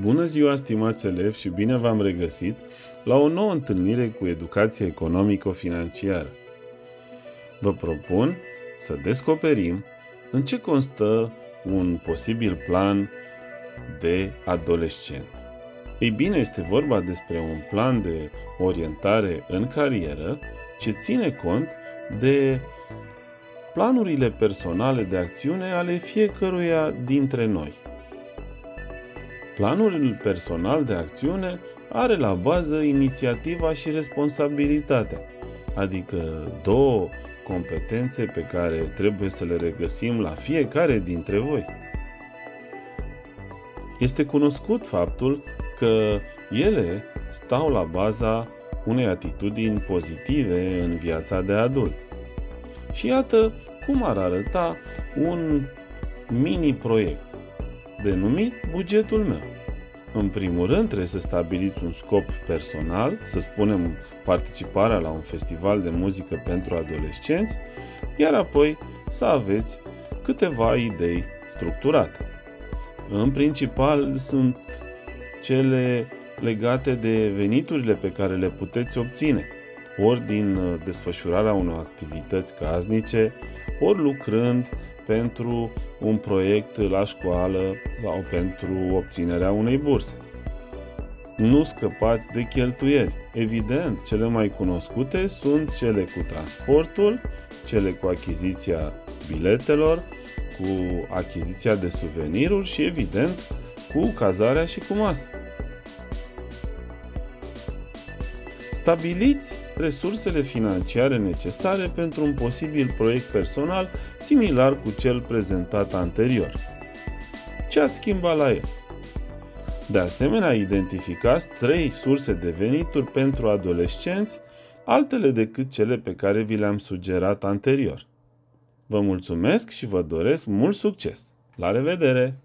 Bună ziua, stimați elevi, și bine v-am regăsit la o nouă întâlnire cu educație economico-financiară. Vă propun să descoperim în ce constă un posibil plan de adolescent. Ei bine, este vorba despre un plan de orientare în carieră ce ține cont de planurile personale de acțiune ale fiecăruia dintre noi. Planul personal de acțiune are la bază inițiativa și responsabilitatea, adică două competențe pe care trebuie să le regăsim la fiecare dintre voi. Este cunoscut faptul că ele stau la baza unei atitudini pozitive în viața de adult. Și iată cum ar arăta un mini-proiect denumit bugetul meu. În primul rând, trebuie să stabiliți un scop personal, să spunem participarea la un festival de muzică pentru adolescenți, iar apoi să aveți câteva idei structurate. În principal sunt cele legate de veniturile pe care le puteți obține, ori din desfășurarea unor activități casnice, ori lucrând pentru un proiect la școală sau pentru obținerea unei burse. Nu scăpați de cheltuieli. Evident, cele mai cunoscute sunt cele cu transportul, cele cu achiziția biletelor, cu achiziția de suveniruri și, evident, cu cazarea și cu masă. Stabiliți resursele financiare necesare pentru un posibil proiect personal similar cu cel prezentat anterior. Ce ați schimbat la el? De asemenea, identificați trei surse de venituri pentru adolescenți, altele decât cele pe care vi le-am sugerat anterior. Vă mulțumesc și vă doresc mult succes! La revedere!